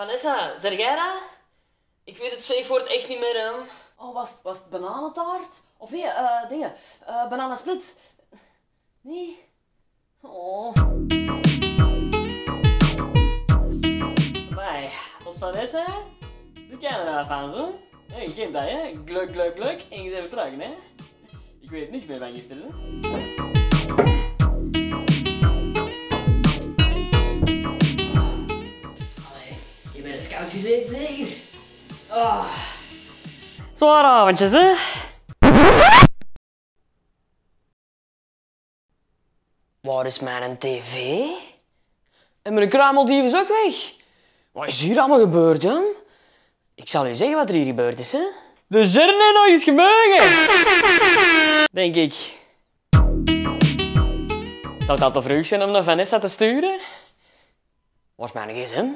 Vanessa, zeg jij dat? Ik weet het safe echt niet meer, hè. Oh, was het, was het bananentaart? Of nee, eh, dingen. eh bananensplit. Nee? Oh. Wij, als Vanessa, doe jij er nou van, zo? Hé, hey, geen dat, hè? Gluk, gluk, gluk. En je bent terug, hè? Ik weet niks meer van gisteren, je bent een scout gezeten, zeker? Oh. Zwaar avondjes, hè? Waar is mijn tv? En mijn kruimeldief is ook weg. Wat is hier allemaal gebeurd, hè? Ik zal u zeggen wat er hier gebeurd is, hè? De Jerne nog eens gemogen! Denk ik. Zou het al te vroeg zijn om naar Vanessa te sturen? Waar is mijn gsm?